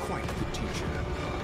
quite the teacher.